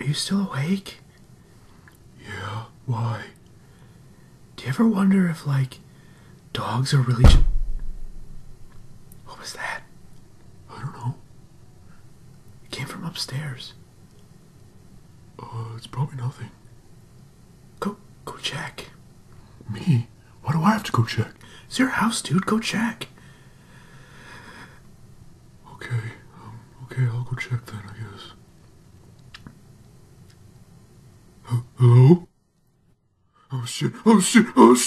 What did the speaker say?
Are you still awake? Yeah, why? Do you ever wonder if, like, dogs are really. What was that? I don't know. It came from upstairs. Uh, it's probably nothing. Go, go check. Me? Why do I have to go check? It's your house, dude. Go check. Okay, um, okay, I'll go check then, I guess. Hello? Oh shit, oh shit, oh shit!